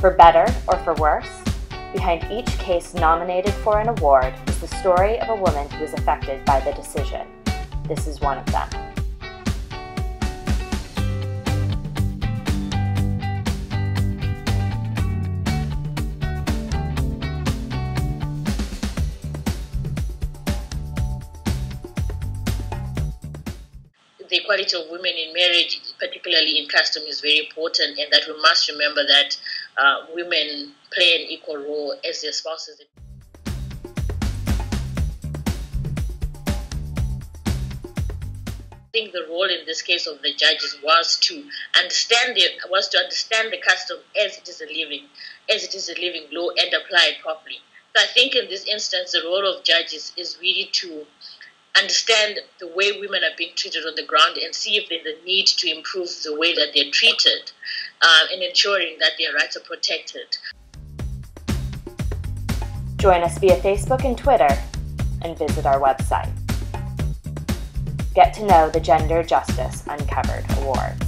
For better or for worse, behind each case nominated for an award is the story of a woman who was affected by the decision. This is one of them. The equality of women in marriage, particularly in custom, is very important, and that we must remember that uh, women play an equal role as their spouses. I think the role in this case of the judges was to understand the was to understand the custom as it is a living, as it is a living law, and apply it properly. So I think in this instance, the role of judges is really to understand the way women are being treated on the ground and see if there's a need to improve the way that they're treated uh, and ensuring that their rights are protected. Join us via Facebook and Twitter and visit our website. Get to know the Gender Justice Uncovered Award.